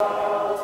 Hallelujah.